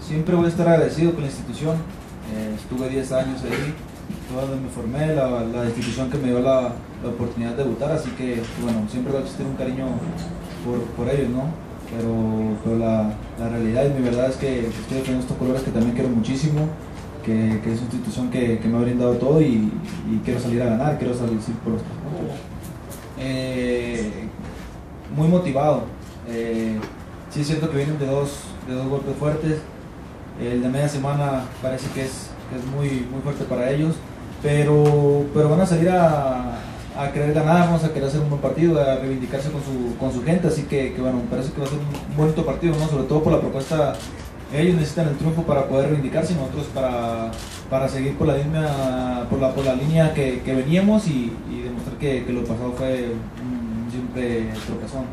siempre voy a estar agradecido con la institución. Eh, estuve 10 años ahí, donde me formé, la, la institución que me dio la, la, oportunidad de debutar, así que bueno, siempre va a existir un cariño por, por ellos, ¿no? Pero, pero la, la, realidad y mi verdad es que estoy defendiendo estos colores que también quiero muchísimo, que, que es una institución que, que, me ha brindado todo y, quiero salir a ganar, quiero salir por los. Eh, muy motivado. Eh, sí es cierto que vienen de dos, de dos golpes fuertes. El de media semana parece que es, que es muy, muy fuerte para ellos, pero, pero van a salir a, a querer ganarnos, a querer hacer un buen partido, a reivindicarse con su, con su gente, así que, que bueno, parece que va a ser un bonito partido, ¿no? sobre todo por la propuesta, ellos necesitan el triunfo para poder reivindicarse y nosotros para, para seguir por la línea, por la, por la línea que, que veníamos y, y demostrar que, que, lo pasado fue un simple tropezón.